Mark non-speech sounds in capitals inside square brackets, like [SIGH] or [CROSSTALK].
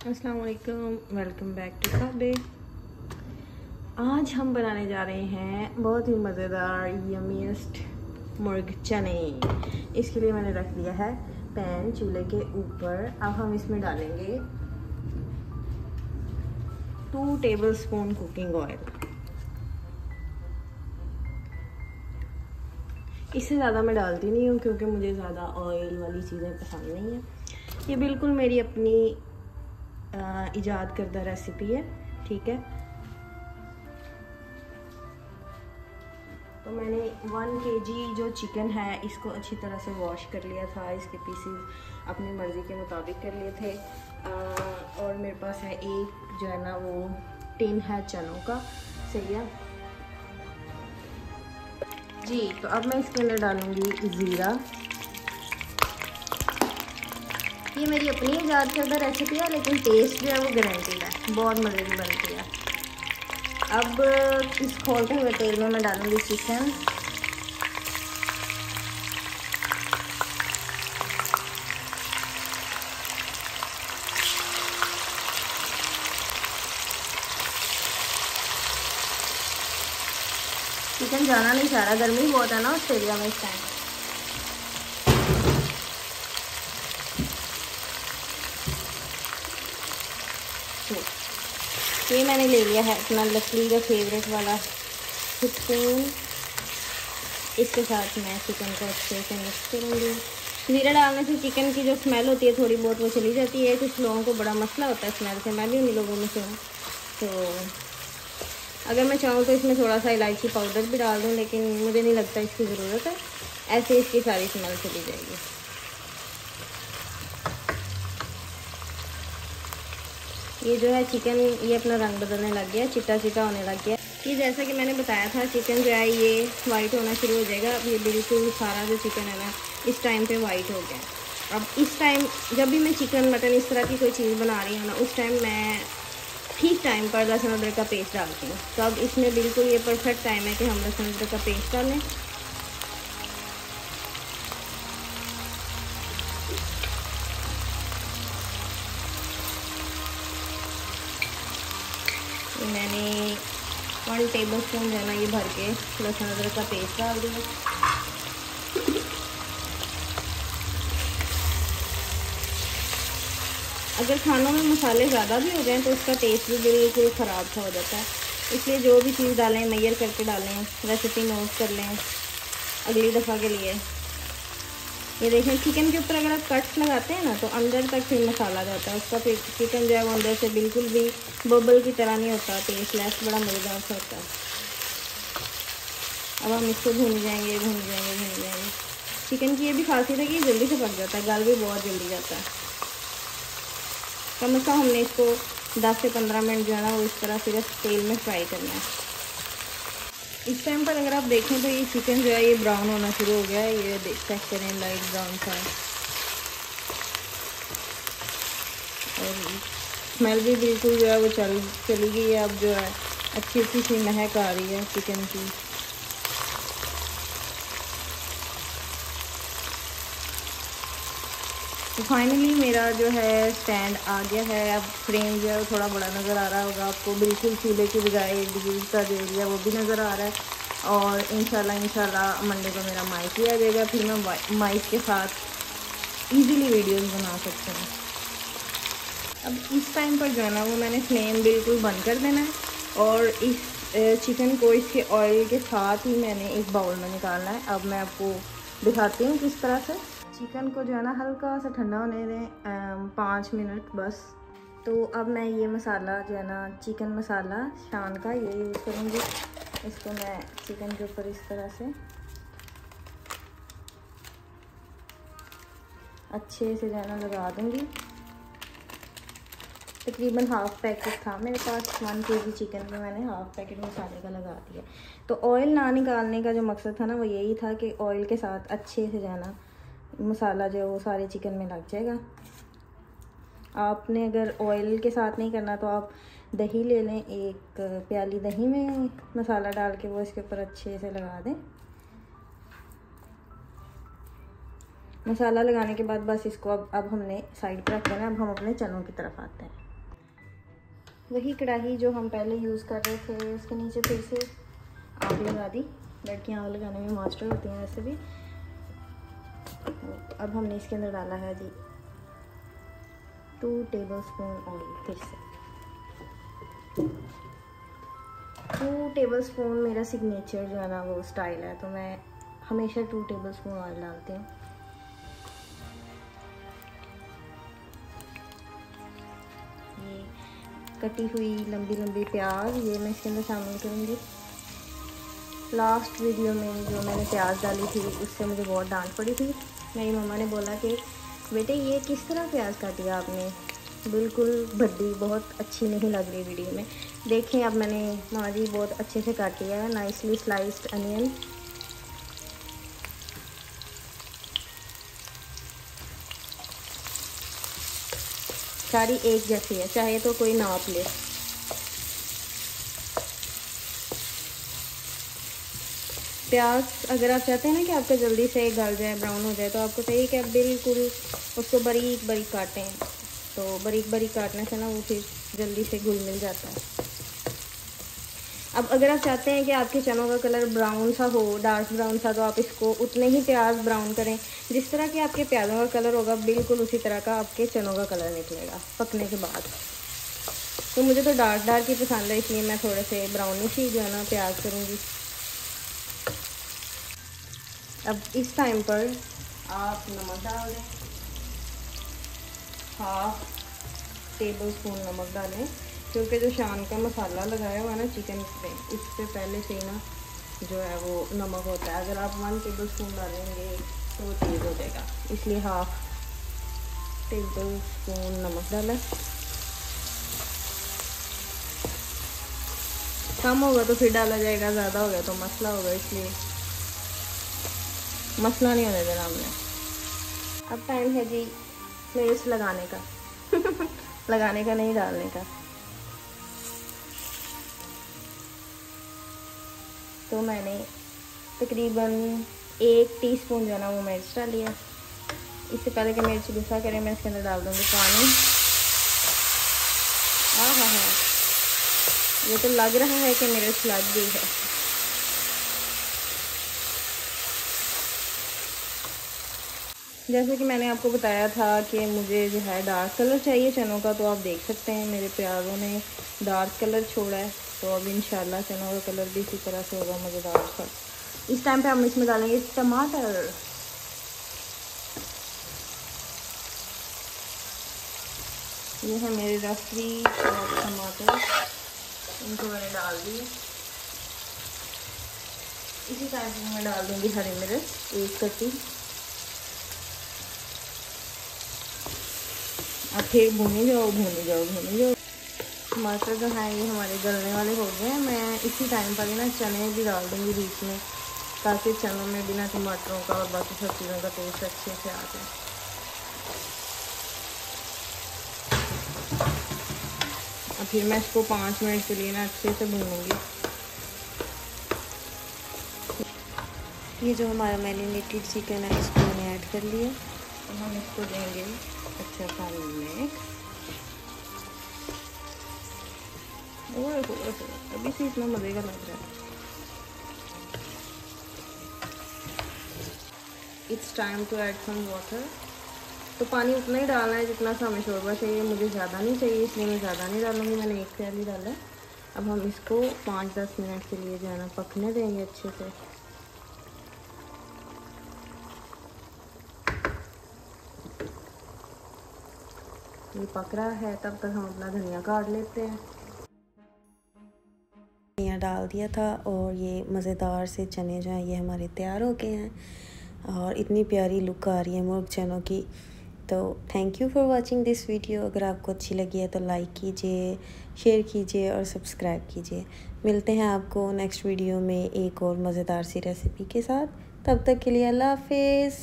अस्सलाम वालेकुम back to काबे आज हम बनाने जा रहे हैं बहुत ही मज़ेदार यमीस्ट मुर्ग चने। इसके लिए मैंने रख दिया है पैन चूल्हे के ऊपर। अब हम इसमें डालेंगे two tablespoon cooking oil इससे ज़्यादा मैं डालती नहीं हूँ क्योंकि मुझे ज़्यादा ऑयल वाली चीज़ें पसंद नहीं है। ये बिल्कुल मेरी अपनी ईजाद करदा रेसिपी है ठीक है? तो मैंने वन के जी जो चिकन है इसको अच्छी तरह से वॉश कर लिया था। इसके पीसेस अपनी मर्ज़ी के मुताबिक कर लिए थे। आ, और मेरे पास है एक जो है ना वो टिन है चनों का। सही है? जी तो अब मैं इसके अंदर डालूँगी ज़ीरा। ये मेरी अपनी ईजाद करदा रेसिपी है, लेकिन टेस्ट जो है वो गारंटीड है। बहुत मज़े की बनती है। अब, इस खोलते हुए तेल में मैं डालूँगी चिकन चिकन जाना नहीं चाह रहा, गर्मी बहुत है ना ऑस्ट्रेलिया में इस टाइम ये मैंने ले लिया है अपना लकड़ी का फेवरेट वाला स्पून इसके साथ मैं चिकन को अच्छे से मिक्स करूँगी। ज़ीरा डालने से चिकन की जो स्मेल होती है थोड़ी बहुत वो चली जाती है। कुछ लोगों को बड़ा मसला होता है स्मेल से, मैं भी उन्हीं लोगों में से हूँ। तो अगर मैं चाहूँ तो इसमें थोड़ा सा इलायची पाउडर भी डाल दूँ, लेकिन मुझे नहीं लगता इसकी ज़रूरत है। ऐसे इसकी सारी स्मेल चली जाएगी। ये जो है चिकन ये अपना रंग बदलने लग गया चिट्टा चिट्टा होने लग गया। ये जैसा कि मैंने बताया था चिकन जो है ये वाइट होना शुरू हो जाएगा। अब ये बिल्कुल सारा जो चिकन है ना, इस टाइम पे वाइट हो गया। अब इस टाइम जब भी मैं चिकन मटन इस तरह की कोई चीज़ बना रही हूँ ना, उस टाइम मैं ठीक टाइम पर लहसुन अदरक का पेस्ट डालती हूँ। तो अब इसमें बिल्कुल ये परफेक्ट टाइम है कि हम लहसुन अदरक का पेस्ट डालें मैंने वन टेबल स्पून जो है ना ये भर के, लहसुन अदरक का पेस्ट डाल दिया। अगर खानों में मसाले ज़्यादा भी हो जाएँ तो उसका टेस्ट भी बिल्कुल ख़राब सा हो जाता है। इसलिए जो भी चीज़ डालें, मैयर करके डालें रेसिपी नोट कर लें अगली दफ़ा के लिए। ये देखें चिकन के ऊपर अगर आप कट्स लगाते हैं ना तो अंदर तक फिर मसाला जाता है। उसका फिर चिकन जो है वो अंदर से बिल्कुल भी बबल की तरह नहीं होता टेस्ट लेस बड़ा मज़ेदार सा होता है। अब हम इसको भून जाएँगे भून जाएँगे भून जाएँगे। चिकन की ये भी खासियत है कि जल्दी से पक जाता है, गल भी बहुत जल्दी जाता है। कम अज़ कम हमने इसको 10 से 15 मिनट जो है ना, वो इस तरह सिर्फ़ तेल में फ्राई करना है। इस टाइम पर अगर आप देखें तो ये चिकन जो है, ये ब्राउन होना शुरू हो गया है। ये देख चेक करें लाइट ब्राउन था और स्मेल भी बिल्कुल जो है वो चल, चली गई है। अब जो है अच्छी अच्छी सी महक आ रही है चिकन की। तो फाइनली मेरा जो है स्टैंड आ गया है। अब फ्रेम जो है थोड़ा बड़ा नज़र आ रहा होगा। आपको बिल्कुल चूल्हे की बजाय डिग्री का जो एरिया वो भी नज़र आ रहा है। और इंशाल्लाह इंशाल्लाह मंडे को मेरा माइक ही आ जाएगा। फिर मैं माइक के साथ इजीली वीडियोस बना सकती हूँ। अब इस टाइम पर जो है ना, वो मैंने फ्लेम बिल्कुल बंद कर देना है। और इस चिकन को इसके ऑयल के साथ ही मैंने एक बाउल में निकालना है। अब मैं आपको दिखाती हूँ किस तरह से। चिकन को जो है ना हल्का सा ठंडा होने दें पाँच मिनट बस। तो अब मैं ये मसाला जो है ना, चिकन मसाला शान का ये यूज़ करूँगी। इसको मैं चिकन के ऊपर इस तरह से अच्छे से जो है ना लगा दूँगी। तकरीबन हाफ़ पैकेट था मेरे पास वन के जी चिकन में मैंने हाफ़ पैकेट मसाले का लगा दिया। तो ऑयल ना निकालने का जो मकसद था ना, वो यही था कि ऑयल के साथ अच्छे से जाना मसाला जो है वो सारे चिकन में लग जाएगा। आपने अगर ऑयल के साथ नहीं करना तो आप दही ले लें, एक प्याली दही में मसाला डाल के वो इसके ऊपर अच्छे से लगा दें। मसाला लगाने के बाद बस इसको अब अब हमने साइड पर रख देना अब हम अपने चनों की तरफ़ आते हैं। वही कढ़ाई जो हम पहले यूज़ कर रहे थे, उसके नीचे फिर से आग लगा दी। लड़कियाँ आग लगाने में मास्टर होती हैं वैसे भी। अब हमने इसके अंदर डाला है जी टू टेबल स्पून ऑयल फिर से। टू टेबल स्पून मेरा सिग्नेचर जो है ना वो स्टाइल है तो मैं हमेशा टू टेबल स्पून ऑयल डालती हूँ। ये कटी हुई लंबी लंबी प्याज, ये मैं इसके अंदर शामिल करूँगी। लास्ट वीडियो में जो मैंने प्याज डाली थी, उससे मुझे बहुत डांट पड़ी थी। मेरी मम्मा ने बोला कि, बेटे, ये किस तरह प्याज काटी आपने? बिल्कुल भड्डी बहुत अच्छी नहीं लग रही वीडियो में। देखें अब मैंने माँ जी बहुत अच्छे से काटी है। नाइसली स्लाइस्ड अनियन सारी एक जैसी है, चाहे तो कोई नाप ले। प्याज, अगर आप चाहते हैं ना कि आपका जल्दी से गल जाए ब्राउन हो जाए तो आपको चाहिए कि आप बिल्कुल उसको बारीक बारीक काटें। तो बारीक बारीक काटने से ना वो फिर जल्दी से घुल मिल जाता है। अब अगर आप चाहते हैं कि आपके चनों का कलर ब्राउन सा हो डार्क ब्राउन सा तो आप इसको उतने ही प्याज ब्राउन करें। जिस तरह के आपके प्याज़ों का कलर होगा, बिल्कुल उसी तरह का आपके चनों का कलर निकलेगा, पकने के बाद। तो मुझे तो डार्क डार्क ही पसंद है, इसलिए मैं थोड़े से ब्राउनिश ही जो है ना, प्याज करूँगी। अब इस टाइम पर आप नमक डाल दें। हाफ़ टेबल स्पून नमक डालें, क्योंकि जो शान का मसाला लगाया हुआ है ना चिकन पे, इससे पहले से ही ना जो है वो नमक होता है। अगर आप वन टेबल स्पून डालेंगे तो वो तेज़ हो जाएगा। इसलिए हाफ़ टेबल स्पून नमक डालें। कम होगा तो फिर डाला जाएगा, ज़्यादा होगा तो मसला होगा, इसलिए मसला नहीं होने देना हमने। अब टाइम है जी प्लेस लगाने का। [LAUGHS] लगाने का नहीं, डालने का। तो मैंने तकरीबन एक टीस्पून जो है ना वो मिर्च डाली है। इससे पहले कि मिर्च गुस्सा करें, मैं इसके अंदर डाल दूँगी पानी। हाँ हाँ हाँ ये तो लग रहा है कि मिर्च लग गई है। जैसे कि मैंने आपको बताया था कि मुझे जो है डार्क कलर चाहिए चनों का तो आप देख सकते हैं मेरे प्याज़ों ने डार्क कलर छोड़ा है तो अब इन चनों का कलर भी इसी तरह से होगा मज़ेदार सा। इस टाइम पे हम इसमें डालेंगे टमाटर। ये है मेरे रफरी टमाटर। इनको मैंने डाल दिए। इसी टाइम पे मैं डाल दूँगी हरी मिर्च, एक कटी। अब फिर भूनी जाओ भूनी जाओ भूनी जाओ। टमाटर जो है ये हमारे गलने वाले हो गए हैं। मैं इसी टाइम पर ही ना चने भी डाल दूँगी बीच में, ताकि चनों में बिना टमाटरों का और बाकी सब चीज़ों का टेस्ट अच्छे से आ जाए। अब फिर मैं इसको पाँच मिनट के लिए ना अच्छे से भूनूँगी। ये जो हमारा मैरिनेटेड चिकन है, इसको मैंने ऐड कर लिया। और हम इसको देंगे। अच्छा सा ओए ओए अभी से इतना मज़े का लग रहा है। It's time to add some water तो पानी उतना ही डालना है जितना सा हमें शोरबा चाहिए। मुझे ज़्यादा नहीं चाहिए, इसलिए मैं ज़्यादा नहीं डालूँगी। मैंने एक प्याली डाला। अब हम इसको पाँच दस मिनट के लिए जो है ना, पकने देंगे अच्छे से। ये पक रहा है, तब तक हम अपना धनिया काट लेते हैं। धनिया डाल दिया था और ये मज़ेदार से चने जो हैं, ये हमारे तैयार हो गए हैं। और इतनी प्यारी लुक आ रही है मुर्ग चनों की। तो thank you for watching this video अगर आपको अच्छी लगी है तो लाइक कीजिए शेयर कीजिए और सब्सक्राइब कीजिए। मिलते हैं आपको नेक्स्ट वीडियो में एक और मज़ेदार सी रेसिपी के साथ। तब तक के लिए अल्लाह हाफिज़।